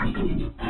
Thank you.